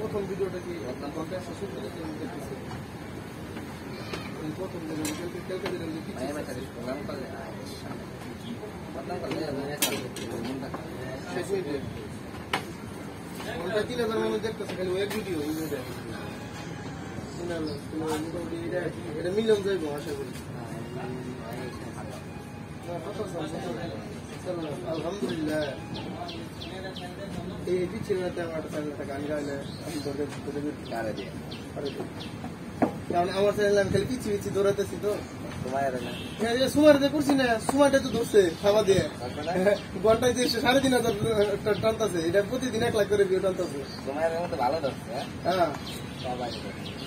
প্রথম ভিডিওটা কি প্রথম যে কিছু শেষ মিনিটে ওটা তিন হাজার মানুষ দেখতেছে খালি এক ভিডিও এটা মিলিয়ন যাইব আশা করি আলহামদুলিল্লাহ। গান গাইলে আমি কারণ আমার চ্যানেল আমি খালি দৌড়াতেছি তো সুমারিতে করছি না সুমারটা তো ধরছে খাওয়া দিয়ে ঘন্টায় যে সাড়ে তিন হাজার টানতেছে এটা প্রতিদিন এক লাখ করে ভিউ টানতেছে হ্যাঁ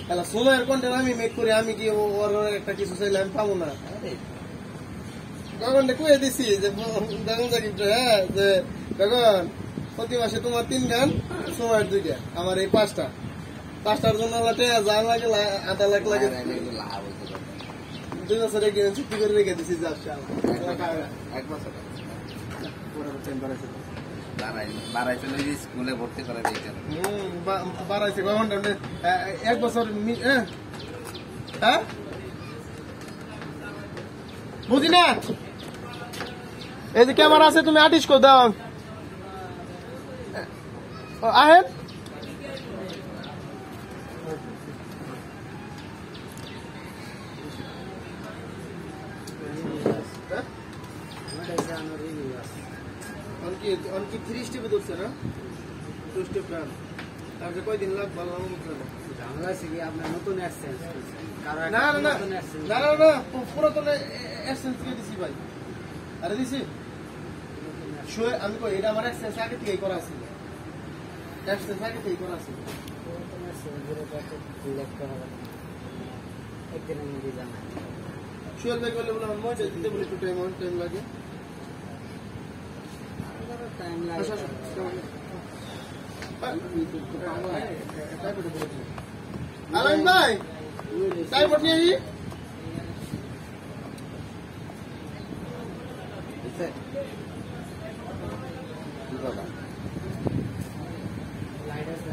হ্যালো সময়ের কন্টেন্ট আমি মেক করি আমি কি ওর একটা কিছু চাইলে আমি পাবো না? গগনটা কুয়ে দিছি যে জাকিব হ্যাঁ যে গগন প্রতি মাসে তোমার তিন গান সময়ের দুইটা আমার এই পাঁচটা। পাঁচটার জন্য টাকা যা লাগে আধা লাখ লাগে। দুই বছর রেখে চুক্তি করে রেখে দিছি যা স্কুলে ভর্তি করে বাড়াইছে এক বছর হ্যাঁ? বুঝি না? এই যে ক্যামেরা আছে, তুমি আর্টিস্ট কো দাও আহেন? অনকি থ্রি স্টেপে ধরছে না? টু স্টেপ রান তারপরে কয়দিন লাগ ভালো আমার বুঝতে না আপনার নতুন এক্সচেঞ্জ না না না। না না না পুরাতন এক্সচেঞ্জ দিয়ে দিছি ভাই। আরে দিছি? শুয়ে আমি কই এটা আমার এক্সচেঞ্জ আগে থেকেই করা আছে। এক্সচেঞ্জ আগে থেকেই করা আছে। একদিনের মধ্যে জানা শুয়ে ভাই বলে বলে আমার দিতে বলে একটু টাইম টাইম লাগে। টাইম আচ্ছা লাগে আলাইন ভাই তাই বটি আই লাইট আছে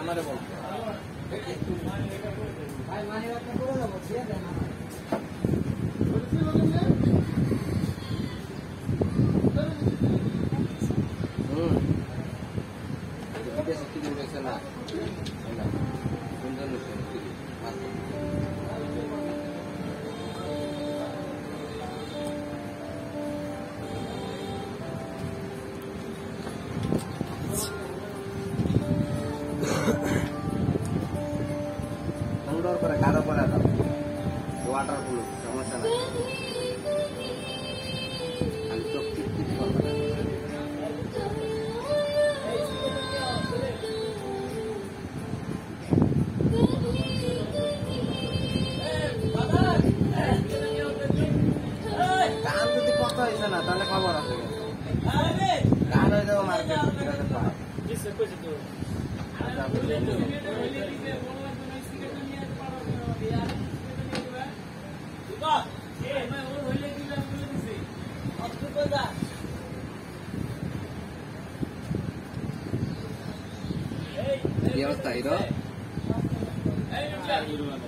আমারে বল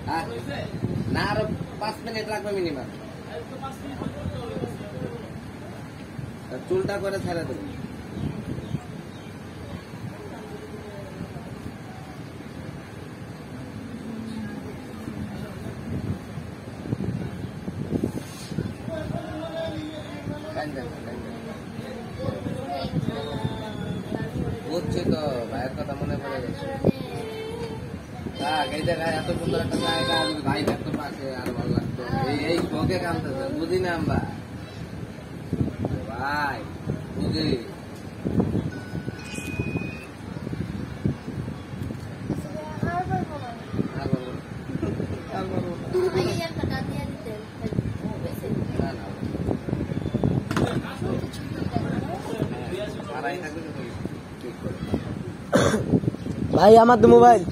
হ্যাঁ? না আরও পাঁচ মিনিট লাগবে মিনিমাম চুলটা করে ছেড়ে দেবো। বুঝছি তো, ভাইয়ের কথা মনে পড়ে গেছে। এই এত সুন্দর একটা ভাই থাকতো পাশে আর ভালো লাগতো এই এই ভোগে কামতেছে বুঝি না আমরা। ভাই বুঝি ভাই আমার তো মোবাইল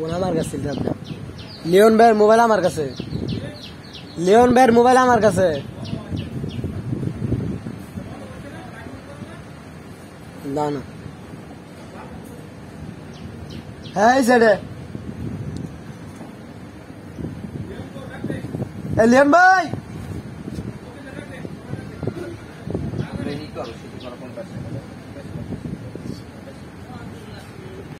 ফোন আমার কাছে দাদা লিওন ভাইয়ের মোবাইল আমার কাছে লিওন ভাইয়ের মোবাইল আমার কাছে না না হ্যাঁ এই সাইডে এ লিওন ভাই